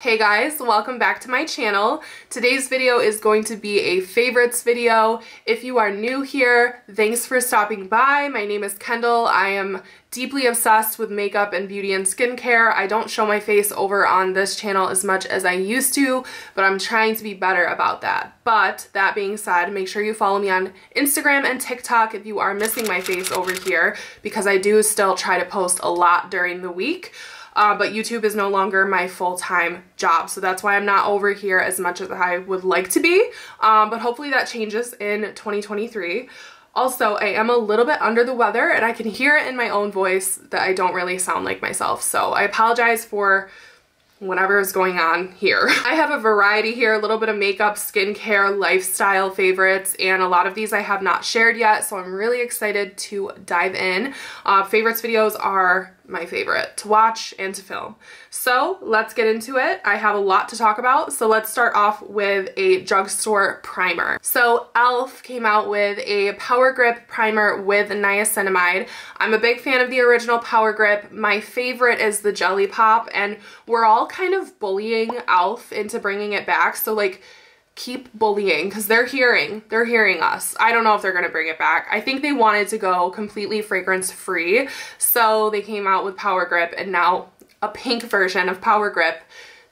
Hey guys, welcome back to my channel. Today's video is going to be a favorites video. If you are new here, thanks for stopping by. My name is Kendall. I am deeply obsessed with makeup and beauty and skincare. I don't show my face over on this channel as much as I used to, but I'm trying to be better about that. But that being said, make sure you follow me on Instagram and TikTok if you are missing my face over here because I do still try to post a lot during the week uh, but YouTube is no longer my full-time job. So that's why I'm not over here as much as I would like to be. Um, but hopefully that changes in 2023. Also, I am a little bit under the weather and I can hear it in my own voice that I don't really sound like myself. So I apologize for whatever is going on here. I have a variety here, a little bit of makeup, skincare, lifestyle favorites, and a lot of these I have not shared yet, so I'm really excited to dive in. Uh, favorites videos are my favorite to watch and to film. So let's get into it. I have a lot to talk about. So let's start off with a drugstore primer. So e.l.f. came out with a Power Grip primer with niacinamide. I'm a big fan of the original Power Grip. My favorite is the Jelly Pop and we're all kind of bullying e.l.f. into bringing it back. So like keep bullying because they're hearing they're hearing us. I don't know if they're gonna bring it back. I think they wanted to go completely fragrance free so they came out with power grip and now a pink version of power grip.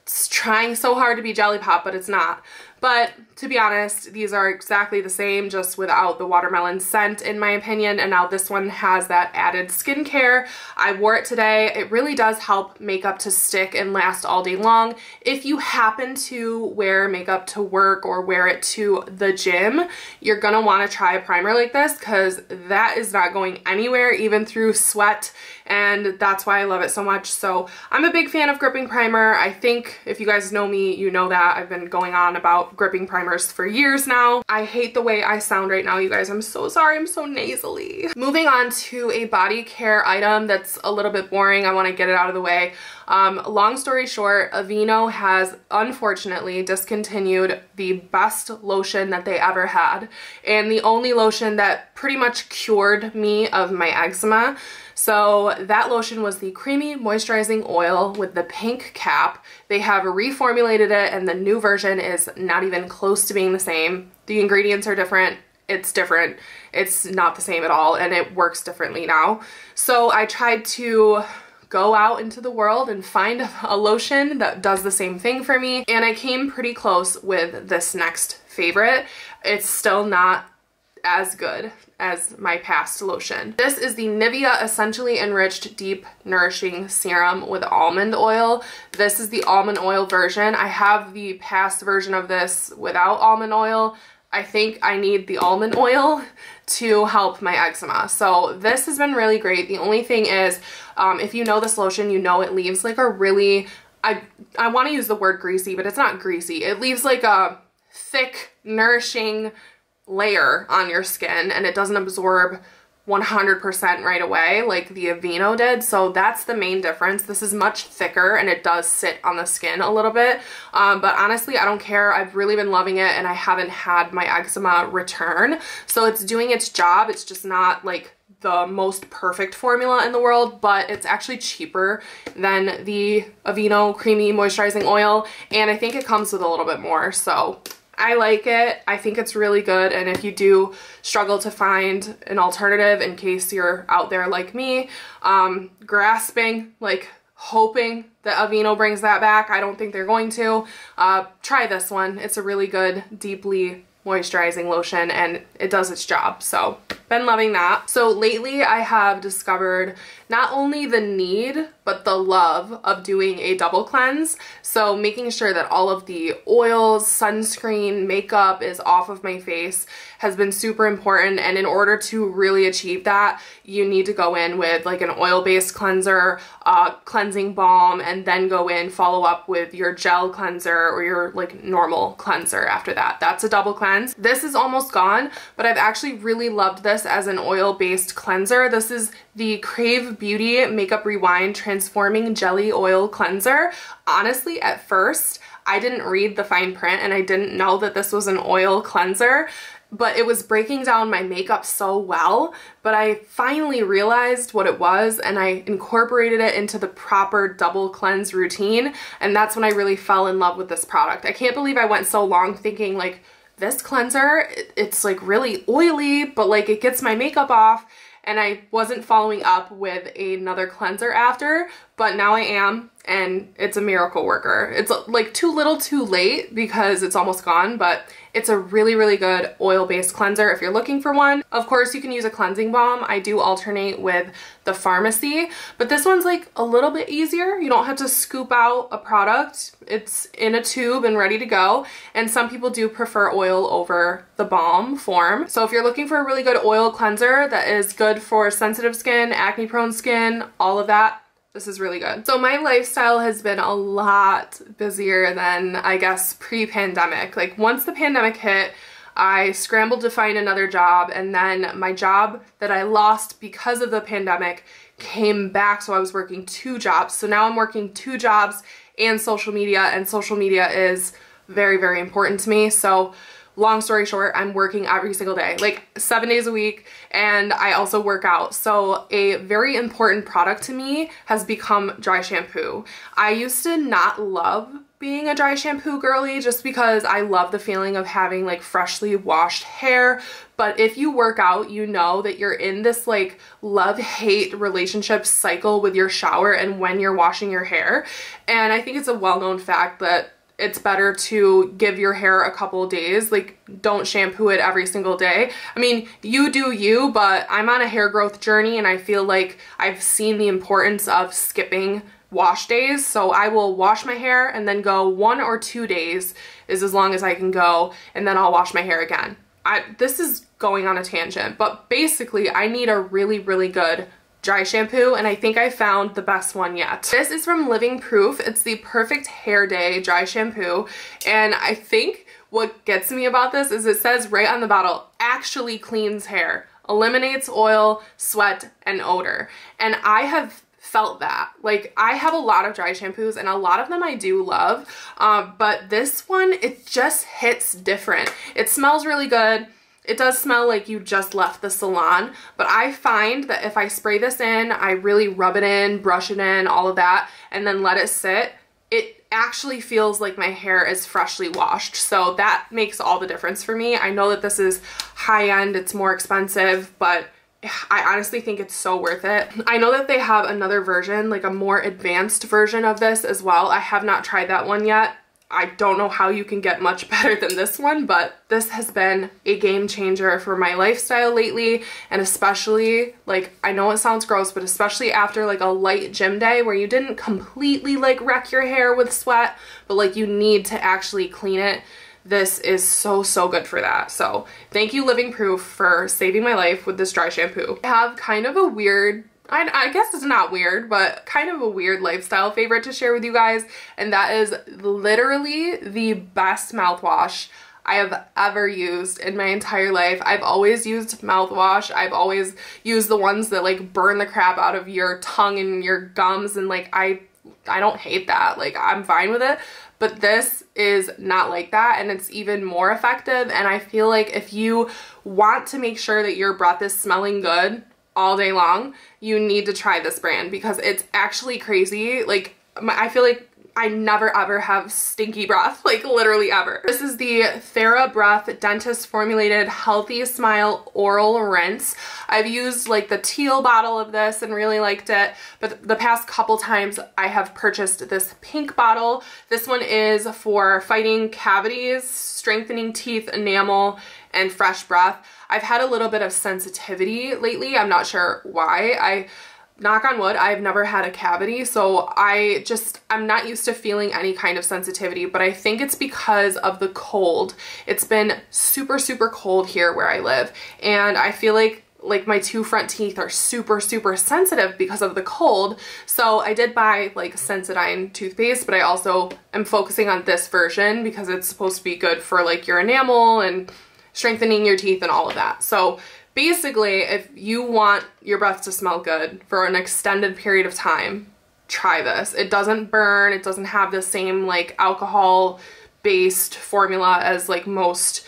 It's trying so hard to be jelly pop but it's not. But to be honest, these are exactly the same, just without the watermelon scent in my opinion. And now this one has that added skincare. I wore it today. It really does help makeup to stick and last all day long. If you happen to wear makeup to work or wear it to the gym, you're gonna wanna try a primer like this because that is not going anywhere, even through sweat. And that's why I love it so much. So I'm a big fan of gripping primer. I think if you guys know me, you know that I've been going on about gripping for years now. I hate the way I sound right now, you guys. I'm so sorry. I'm so nasally. Moving on to a body care item that's a little bit boring. I want to get it out of the way. Um, long story short, Aveeno has unfortunately discontinued the best lotion that they ever had and the only lotion that pretty much cured me of my eczema. So that lotion was the Creamy Moisturizing Oil with the pink cap. They have reformulated it and the new version is not even close to being the same. The ingredients are different it's different. It's not the same at all and it works differently now. So I tried to go out into the world and find a lotion that does the same thing for me and I came pretty close with this next favorite. It's still not as good as my past lotion. This is the Nivea Essentially Enriched Deep Nourishing Serum with almond oil. This is the almond oil version. I have the past version of this without almond oil. I think I need the almond oil to help my eczema. So this has been really great. The only thing is, um, if you know this lotion, you know it leaves like a really, I, I want to use the word greasy, but it's not greasy. It leaves like a thick, nourishing layer on your skin and it doesn't absorb 100% right away like the Aveeno did. So that's the main difference. This is much thicker and it does sit on the skin a little bit. Um, but honestly, I don't care. I've really been loving it and I haven't had my eczema return. So it's doing its job. It's just not like the most perfect formula in the world, but it's actually cheaper than the Aveeno Creamy Moisturizing Oil. And I think it comes with a little bit more. So I like it. I think it's really good. And if you do struggle to find an alternative in case you're out there like me, um, grasping, like hoping that Aveeno brings that back, I don't think they're going to, uh, try this one. It's a really good, deeply moisturizing lotion and it does its job. So been loving that. So lately I have discovered not only the need, but the love of doing a double cleanse. So making sure that all of the oils, sunscreen, makeup is off of my face has been super important. And in order to really achieve that, you need to go in with like an oil-based cleanser, uh, cleansing balm, and then go in, follow up with your gel cleanser or your like normal cleanser after that. That's a double cleanse. This is almost gone, but I've actually really loved this as an oil-based cleanser. This is the Krave Beauty Makeup Rewind Transforming Jelly Oil Cleanser. Honestly, at first, I didn't read the fine print and I didn't know that this was an oil cleanser. but it was breaking down my makeup so well. But I finally realized what it was and I incorporated it into the proper double cleanse routine. And that's when I really fell in love with this product. I can't believe I went so long thinking like, this cleanser, it's like really oily, but like it gets my makeup off and I wasn't following up with another cleanser after, but now I am and it's a miracle worker. It's like too little too late because it's almost gone, but it's a really, really good oil-based cleanser if you're looking for one. Of course, you can use a cleansing balm. I do alternate with the Farmacy, but this one's like a little bit easier. You don't have to scoop out a product. It's in a tube and ready to go. And some people do prefer oil over the balm form. So if you're looking for a really good oil cleanser that is good for sensitive skin, acne prone skin, all of that, this is really good. So my lifestyle has been a lot busier than I guess pre-pandemic. Like once the pandemic hit, I scrambled to find another job and then my job that I lost because of the pandemic came back so I was working two jobs. So now I'm working two jobs and social media and social media is very very important to me. So long story short, I'm working every single day, like seven days a week, and I also work out. So a very important product to me has become dry shampoo. I used to not love being a dry shampoo girly just because I love the feeling of having like freshly washed hair. But if you work out, you know that you're in this like love-hate relationship cycle with your shower and when you're washing your hair. And I think it's a well-known fact that it's better to give your hair a couple days. Like, don't shampoo it every single day. I mean, you do you, but I'm on a hair growth journey and I feel like I've seen the importance of skipping wash days. So I will wash my hair and then go one or two days is as long as I can go and then I'll wash my hair again. I, this is going on a tangent, but basically I need a really, really good dry shampoo and I think I found the best one yet. This is from Living Proof. It's the Perfect Hair Day dry shampoo and I think what gets me about this is it says right on the bottle, actually cleans hair, eliminates oil, sweat, and odor. And I have felt that. Like I have a lot of dry shampoos and a lot of them I do love, um, but this one, it just hits different. It smells really good. It does smell like you just left the salon, but I find that if I spray this in, I really rub it in, brush it in, all of that, and then let it sit, it actually feels like my hair is freshly washed. So that makes all the difference for me. I know that this is high end, it's more expensive, but I honestly think it's so worth it. I know that they have another version, like a more advanced version of this as well. I have not tried that one yet. I don't know how you can get much better than this one, but this has been a game changer for my lifestyle lately. And especially, like, I know it sounds gross, but especially after like a light gym day where you didn't completely like wreck your hair with sweat, but like you need to actually clean it. This is so, so good for that. So thank you Living Proof for saving my life with this dry shampoo. I have kind of a weird I, I, guess it's not weird, but kind of a weird lifestyle favorite to share with you guys. And that is literally the best mouthwash I have ever used in my entire life. I've always used mouthwash. I've always used the ones that like burn the crap out of your tongue and your gums. And like, I, I don't hate that. Like, I'm fine with it. But this is not like that and it's even more effective. And I feel like if you want to make sure that your breath is smelling good, all day long, you need to try this brand because it's actually crazy. Like, I feel like I never ever have stinky breath, like literally ever. This is the TheraBreath Dentist Formulated Healthy Smile Oral Rinse. I've used like the teal bottle of this and really liked it, but the past couple times I have purchased this pink bottle. This one is for fighting cavities, strengthening teeth, enamel, and fresh breath. I've had a little bit of sensitivity lately. I'm not sure why. I knock on wood, I've never had a cavity, so I just, I'm not used to feeling any kind of sensitivity, but I think it's because of the cold. It's been super, super cold here where I live, and I feel like like my two front teeth are super super sensitive because of the cold so I did buy like Sensodyne toothpaste but I also am focusing on this version because it's supposed to be good for like your enamel and strengthening your teeth and all of that. So basically, if you want your breath to smell good for an extended period of time, try this. It doesn't burn, it doesn't have the same like alcohol based formula as like most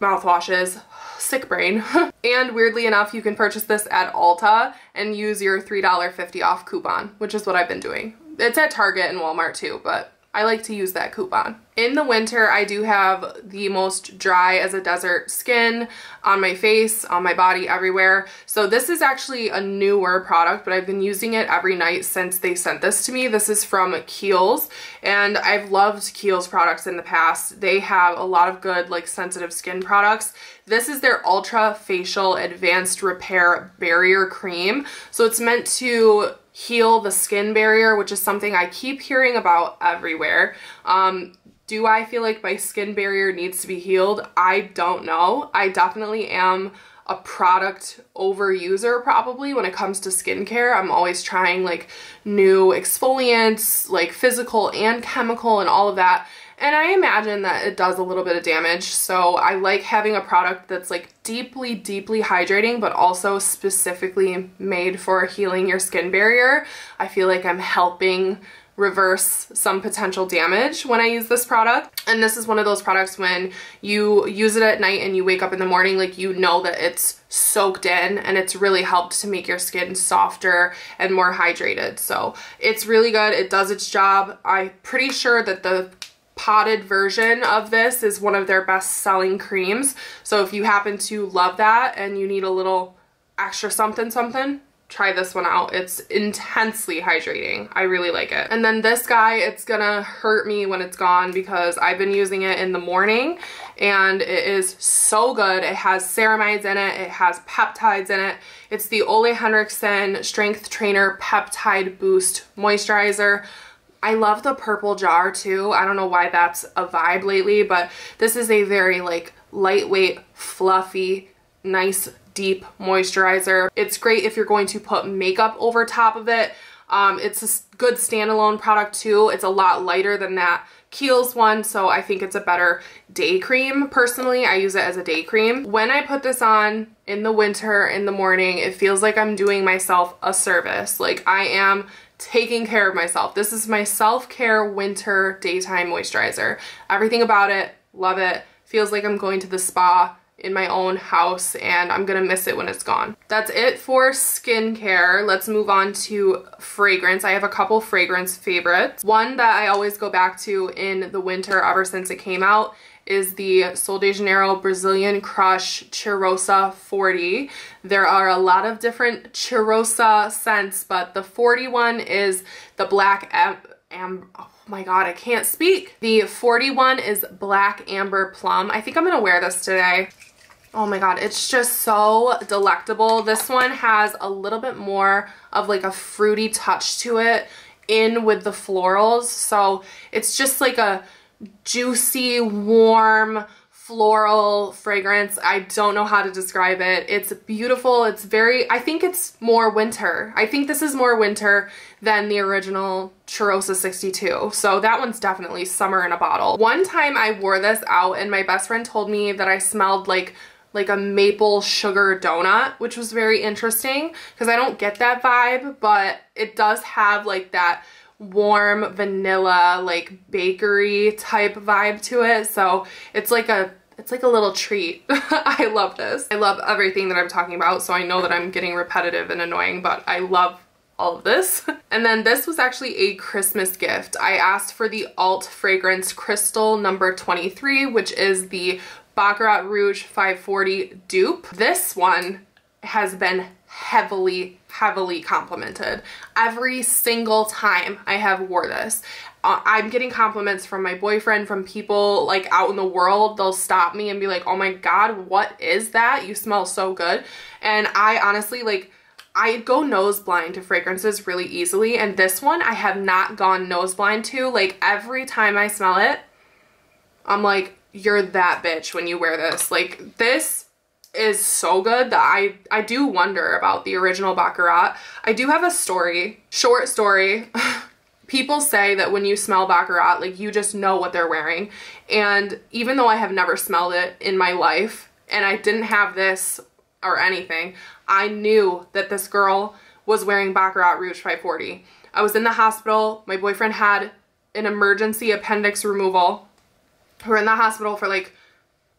mouthwashes. Sick brain. and weirdly enough, you can purchase this at Ulta and use your $3.50 off coupon, which is what I've been doing. It's at Target and Walmart too, but I like to use that coupon. In the winter, I do have the most dry as a desert skin on my face, on my body, everywhere. So this is actually a newer product, but I've been using it every night since they sent this to me. This is from Kiehl's, and I've loved Kiehl's products in the past. They have a lot of good, like, sensitive skin products. This is their Ultra Facial Advanced Repair Barrier Cream. So it's meant to heal the skin barrier, which is something I keep hearing about everywhere. Um, do I feel like my skin barrier needs to be healed? I don't know. I definitely am a product overuser probably when it comes to skincare. I'm always trying like new exfoliants, like physical and chemical and all of that. And I imagine that it does a little bit of damage. So I like having a product that's like deeply, deeply hydrating, but also specifically made for healing your skin barrier. I feel like I'm helping reverse some potential damage when I use this product. And this is one of those products when you use it at night and you wake up in the morning, like you know that it's soaked in and it's really helped to make your skin softer and more hydrated. So it's really good. It does its job. I'm pretty sure that the potted version of this is one of their best selling creams. So if you happen to love that and you need a little extra something something, try this one out. It's intensely hydrating. I really like it. And then this guy, it's gonna hurt me when it's gone because I've been using it in the morning and it is so good. It has ceramides in it. It has peptides in it. It's the Ole Henriksen Strength Trainer Peptide Boost Moisturizer. I love the purple jar too. I don't know why that's a vibe lately, but this is a very like lightweight, fluffy, nice, deep moisturizer. It's great if you're going to put makeup over top of it. Um, it's a good standalone product too. It's a lot lighter than that Kiehl's one, so I think it's a better day cream. Personally, I use it as a day cream. When I put this on in the winter, in the morning, it feels like I'm doing myself a service. Like I am taking care of myself. This is my self-care winter daytime moisturizer. Everything about it, love it. Feels like I'm going to the spa in my own house and I'm gonna miss it when it's gone. That's it for skincare. Let's move on to fragrance. I have a couple fragrance favorites. One that I always go back to in the winter ever since it came out is the Sol de Janeiro Brazilian Crush Cheirosa 40. There are a lot of different Cheirosa scents, but the 40 one is the black am oh my god, I can't speak. The 41 is black amber plum. I think I'm gonna wear this today. Oh my god, it's just so delectable. This one has a little bit more of like a fruity touch to it in with the florals. So it's just like a juicy, warm, floral fragrance. I don't know how to describe it. It's beautiful. It's very, I think it's more winter. I think this is more winter than the original Cheirosa 62. So that one's definitely summer in a bottle. One time I wore this out and my best friend told me that I smelled like like a maple sugar donut, which was very interesting because I don't get that vibe, but it does have like that warm vanilla like bakery type vibe to it so it's like a it's like a little treat. I love this. I love everything that I'm talking about so I know that I'm getting repetitive and annoying but I love all of this. and then this was actually a Christmas gift. I asked for the Alt Fragrance Crystal number 23 which is the Baccarat Rouge 540 dupe. This one has been heavily, heavily complimented. Every single time I have wore this, uh, I'm getting compliments from my boyfriend, from people like out in the world. They'll stop me and be like, oh my God, what is that? You smell so good. And I honestly like, I go nose blind to fragrances really easily. And this one I have not gone nose blind to. Like every time I smell it, I'm like, you're that bitch when you wear this. Like this is so good that I, I do wonder about the original Baccarat. I do have a story, short story. People say that when you smell Baccarat, like you just know what they're wearing. And even though I have never smelled it in my life and I didn't have this or anything, I knew that this girl was wearing Baccarat Rouge 540. I was in the hospital. My boyfriend had an emergency appendix removal. We're in the hospital for like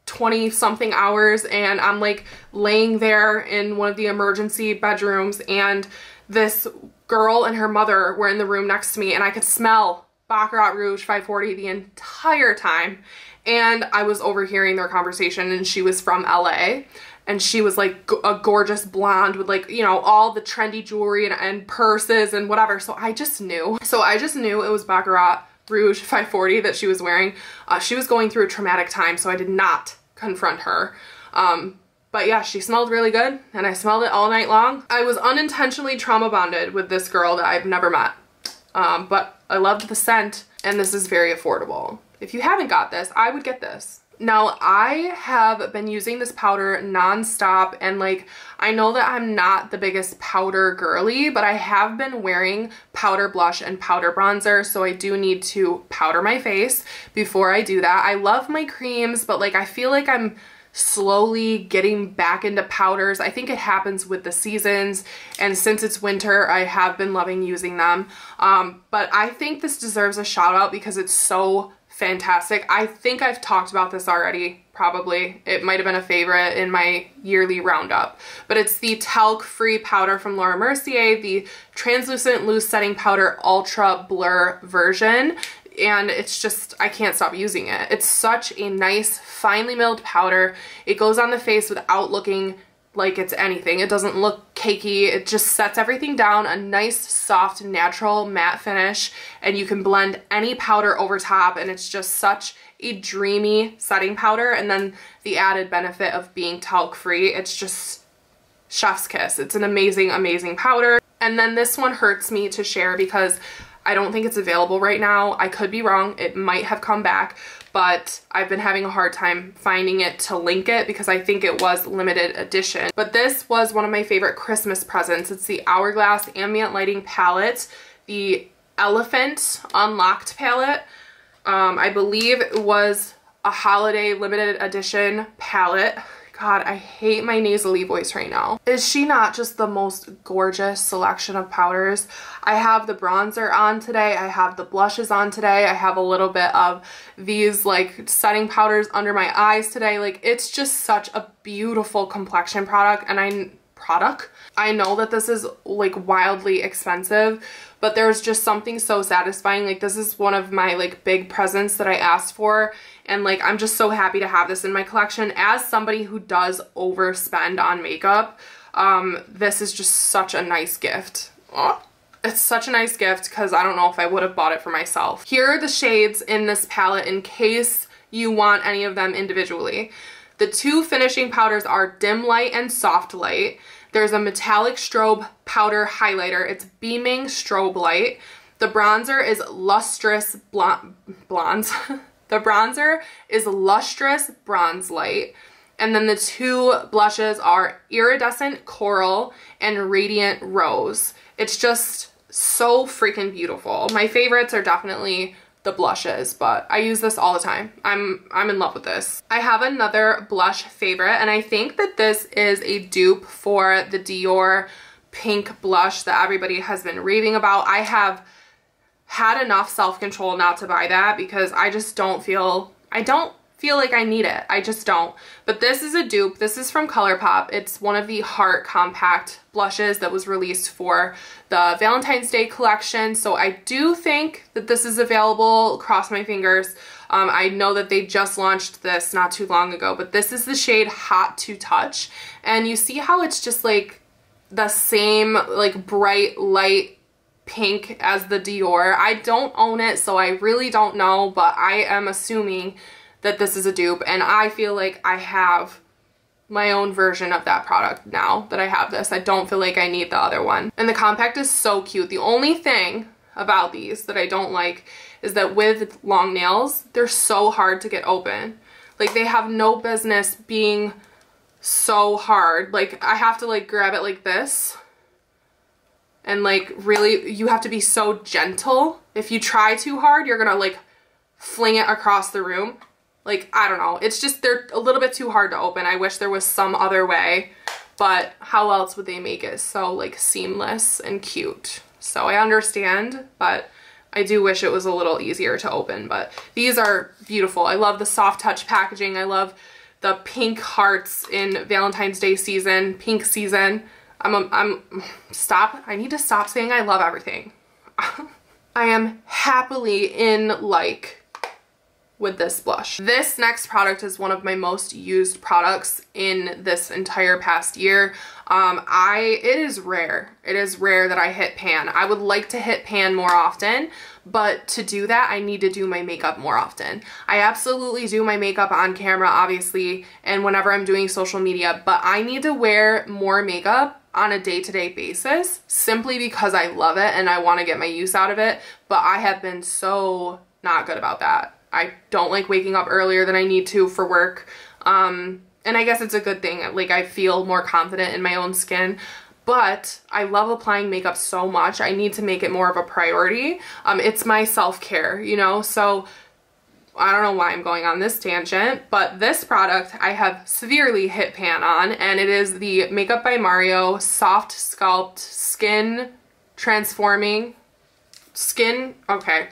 20 something hours and I'm like laying there in one of the emergency bedrooms and this girl and her mother were in the room next to me and I could smell Baccarat Rouge 540 the entire time. And I was overhearing their conversation and she was from LA and she was like a gorgeous blonde with like, you know, all the trendy jewelry and, and purses and whatever. So I just knew. So I just knew it was Baccarat Rouge 540 that she was wearing. Uh, she was going through a traumatic time, so I did not confront her. Um, but yeah, she smelled really good and I smelled it all night long. I was unintentionally trauma bonded with this girl that I've never met. Um, but I loved the scent and this is very affordable. If you haven't got this, I would get this. Now, I have been using this powder nonstop and like, I know that I'm not the biggest powder girly, but I have been wearing powder blush and powder bronzer, so I do need to powder my face before I do that. I love my creams, but like, I feel like I'm slowly getting back into powders. I think it happens with the seasons and since it's winter I have been loving using them. Um, but I think this deserves a shout out because it's so fantastic. I think I've talked about this already, probably. It might have been a favorite in my yearly roundup. But it's the talc-free powder from Laura Mercier, the translucent loose setting powder ultra blur version. And it's just, I can't stop using it. It's such a nice, finely milled powder. It goes on the face without looking like it's anything. It doesn't look cakey. It just sets everything down, a nice, soft, natural matte finish, and you can blend any powder over top, and it's just such a dreamy setting powder. And then the added benefit of being talc-free, it's just chef's kiss. It's an amazing, amazing powder. And then this one hurts me to share because I don't think it's available right now. I could be wrong. It might have come back, but I've been having a hard time finding it to link it because I think it was limited edition. But this was one of my favorite Christmas presents. It's the Hourglass Ambient Lighting Palette, the Elephant Unlocked palette. Um, I believe it was a holiday limited edition palette. God, I hate my nasally voice right now. Is she not just the most gorgeous selection of powders? I have the bronzer on today. I have the blushes on today. I have a little bit of these like setting powders under my eyes today. Like it's just such a beautiful complexion product and I product. I know that this is like wildly expensive, but there's just something so satisfying. Like this is one of my like big presents that I asked for and like I'm just so happy to have this in my collection. As somebody who does overspend on makeup, um, this is just such a nice gift. Oh, it's such a nice gift because I don't know if I would have bought it for myself. Here are the shades in this palette in case you want any of them individually. The two finishing powders are Dim Light and Soft Light. There's a metallic strobe powder highlighter. It's Beaming Strobe Light. The bronzer is Lustrous Blonde, Blondes. the bronzer is Lustrous Bronze Light. And then the two blushes are Iridescent Coral and Radiant Rose. It's just so freaking beautiful. My favorites are definitely the blushes, but I use this all the time. I'm, I'm in love with this. I have another blush favorite, and I think that this is a dupe for the Dior pink blush that everybody has been raving about. I have had enough self-control not to buy that because I just don't feel, I don't feel like I need it. I just don't. But this is a dupe. This is from ColourPop. It's one of the Heart Compact blushes that was released for the Valentine's Day collection. So I do think that this is available. Cross my fingers. Um, I know that they just launched this not too long ago, but this is the shade Hot to Touch. And you see how it's just like the same like bright light pink as the Dior. I don't own it, so I really don't know, but I am assuming that this is a dupe and I feel like I have my own version of that product now that I have this. I don't feel like I need the other one. And the compact is so cute. The only thing about these that I don't like is that with long nails, they're so hard to get open. Like they have no business being so hard. Like I have to like grab it like this and like really you have to be so gentle. If you try too hard, you're gonna like fling it across the room. Like, I don't know. It's just, they're a little bit too hard to open. I wish there was some other way, but how else would they make it so like seamless and cute? So I understand, but I do wish it was a little easier to open, but these are beautiful. I love the soft touch packaging. I love the pink hearts in Valentine's Day season, pink season. I'm, a, I'm, stop. I need to stop saying I love everything. I am happily in like with this blush. This next product is one of my most used products in this entire past year. Um, I, it is rare. It is rare that I hit pan. I would like to hit pan more often, but to do that, I need to do my makeup more often. I absolutely do my makeup on camera, obviously, and whenever I'm doing social media, but I need to wear more makeup on a day-to-day -day basis simply because I love it and I want to get my use out of it, but I have been so not good about that. I don't like waking up earlier than I need to for work. Um, and I guess it's a good thing. Like I feel more confident in my own skin but I love applying makeup so much. I need to make it more of a priority. Um, it's my self-care, you know? So I don't know why I'm going on this tangent, but this product I have severely hit pan on, and it is the Makeup by Mario Soft Sculpt Skin Transforming Skin, okay,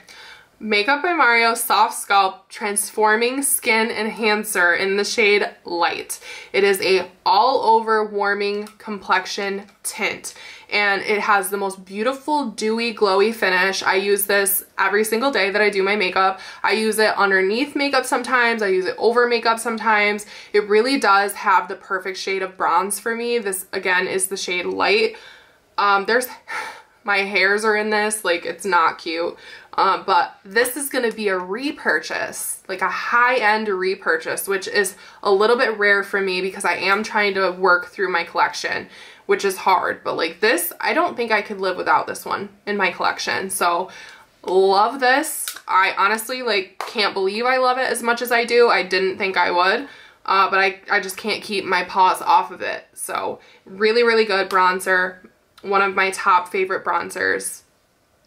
Makeup by Mario Soft Sculpt Transforming Skin Enhancer in the shade Light. It is a all-over warming complexion tint and it has the most beautiful dewy glowy finish. I use this every single day that I do my makeup. I use it underneath makeup sometimes. I use it over makeup sometimes. It really does have the perfect shade of bronze for me. This again is the shade Light. Um, there's my hairs are in this like it's not cute um, but this is going to be a repurchase like a high-end repurchase which is a little bit rare for me because I am trying to work through my collection which is hard. But like this I don't think I could live without this one in my collection. So love this. I honestly like can't believe I love it as much as I do. I didn't think I would uh, but I, I just can't keep my paws off of it. So really really good bronzer. One of my top favorite bronzers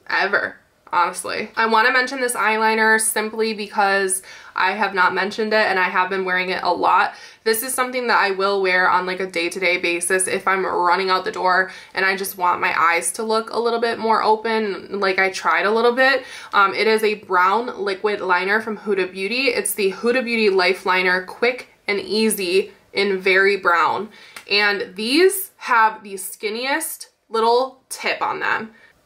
ever honestly. I want to mention this eyeliner simply because I have not mentioned it and I have been wearing it a lot. This is something that I will wear on like a day-to-day -day basis if I'm running out the door and I just want my eyes to look a little bit more open like I tried a little bit. Um, it is a brown liquid liner from Huda Beauty. It's the Huda Beauty Life Liner Quick and Easy in Very Brown. And these have the skinniest little tip on them.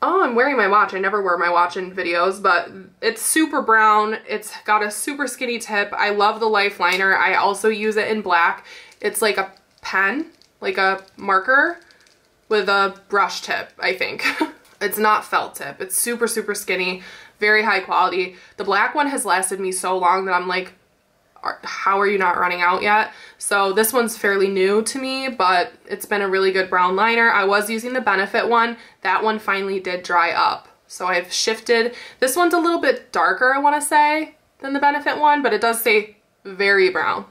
Oh, I'm wearing my watch. I never wear my watch in videos, but it's super brown. It's got a super skinny tip. I love the life liner. I also use it in black. It's like a pen, like a marker with a brush tip, I think. it's not felt tip. It's super, super skinny, very high quality. The black one has lasted me so long that I'm like, how are you not running out yet? So this one's fairly new to me, but it's been a really good brown liner. I was using the Benefit one. That one finally did dry up. So I've shifted. This one's a little bit darker, I want to say, than the Benefit one, but it does say very brown.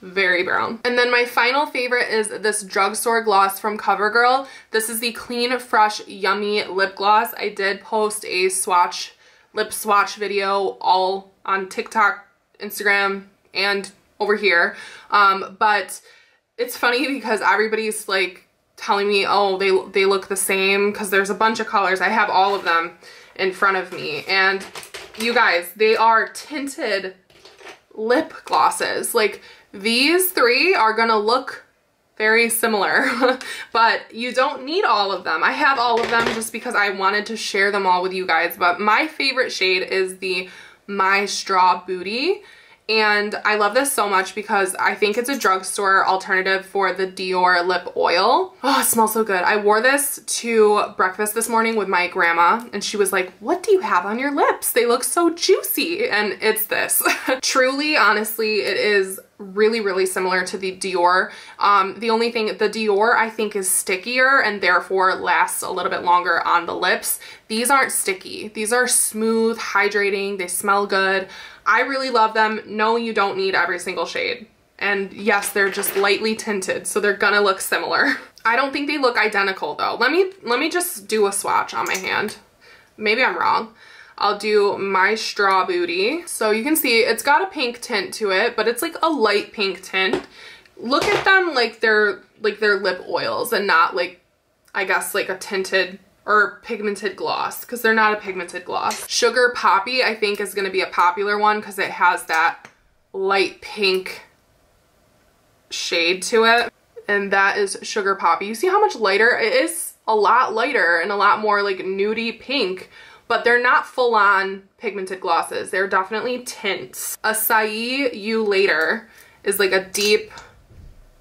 Very brown. And then my final favorite is this drugstore gloss from CoverGirl. This is the Clean Fresh Yummy Lip Gloss. I did post a swatch, lip swatch video all on TikTok Instagram and over here. Um, but it's funny because everybody's like telling me, oh, they, they look the same because there's a bunch of colors. I have all of them in front of me. And you guys, they are tinted lip glosses. Like these three are gonna look very similar, but you don't need all of them. I have all of them just because I wanted to share them all with you guys, but my favorite shade is the My Straw Booty. And I love this so much because I think it's a drugstore alternative for the Dior lip oil. Oh, it smells so good. I wore this to breakfast this morning with my grandma and she was like, what do you have on your lips? They look so juicy. And it's this. Truly, honestly, it is really, really similar to the Dior. Um, the only thing, the Dior I think is stickier and therefore lasts a little bit longer on the lips. These aren't sticky. These are smooth, hydrating, they smell good. I really love them. No, you don't need every single shade. And yes, they're just lightly tinted, so they're gonna look similar. I don't think they look identical though. Let me, let me just do a swatch on my hand. Maybe I'm wrong. I'll do my straw booty. So you can see it's got a pink tint to it, but it's like a light pink tint. Look at them like they're like they're lip oils and not like, I guess like a tinted or pigmented gloss because they're not a pigmented gloss. Sugar Poppy I think is going to be a popular one because it has that light pink shade to it. And that is Sugar Poppy. You see how much lighter? It is a lot lighter and a lot more like nudie pink, but they're not full on pigmented glosses. They're definitely tints. Acai You Later is like a deep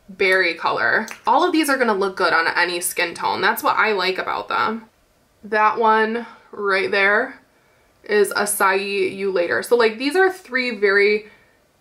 berry color. All of these are gonna look good on any skin tone. That's what I like about them. That one right there is Acai You Later. So like these are three very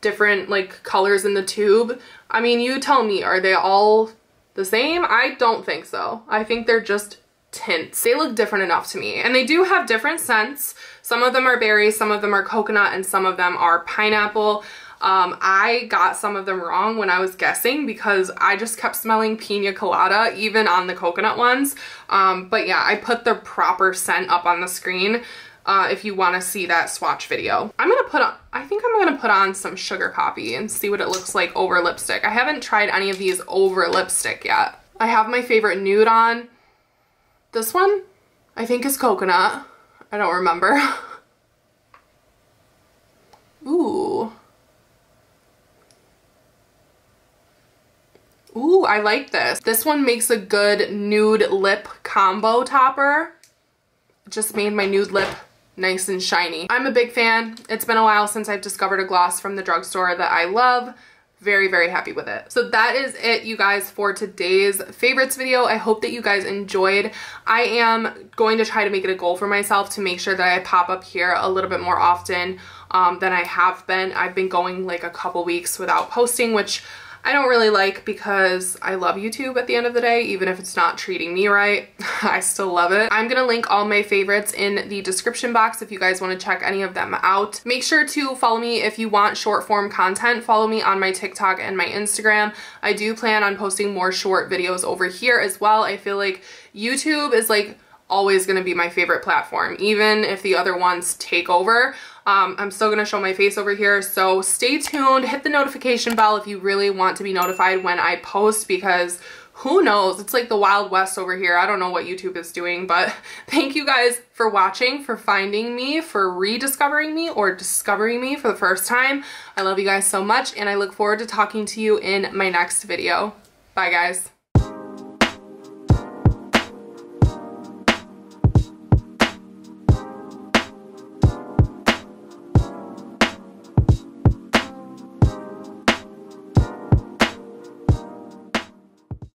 different like colors in the tube. I mean, you tell me, are they all the same? I don't think so. I think they're just tints. They look different enough to me. And they do have different scents. Some of them are berry, some of them are coconut, and some of them are pineapple. Um, I got some of them wrong when I was guessing because I just kept smelling pina colada even on the coconut ones. Um, but yeah, I put the proper scent up on the screen uh, if you want to see that swatch video. I'm going to put on, I think I'm going to put on some Sugar Poppy and see what it looks like over lipstick. I haven't tried any of these over lipstick yet. I have my favorite nude on. This one, I think is coconut. I don't remember. Ooh. Ooh, I like this. This one makes a good nude lip combo topper. Just made my nude lip nice and shiny. I'm a big fan. It's been a while since I've discovered a gloss from the drugstore that I love very very happy with it. So that is it you guys for today's favorites video. I hope that you guys enjoyed. I am going to try to make it a goal for myself to make sure that i pop up here a little bit more often um, than i have been. I've been going like a couple weeks without posting which I don't really like because I love YouTube at the end of the day, even if it's not treating me right. I still love it. I'm gonna link all my favorites in the description box if you guys wanna check any of them out. Make sure to follow me if you want short form content. Follow me on my TikTok and my Instagram. I do plan on posting more short videos over here as well. I feel like YouTube is like always going to be my favorite platform, even if the other ones take over. Um, I'm still going to show my face over here, so stay tuned. Hit the notification bell if you really want to be notified when I post because who knows? It's like the Wild West over here. I don't know what YouTube is doing, but thank you guys for watching, for finding me, for rediscovering me or discovering me for the first time. I love you guys so much, and I look forward to talking to you in my next video. Bye, guys.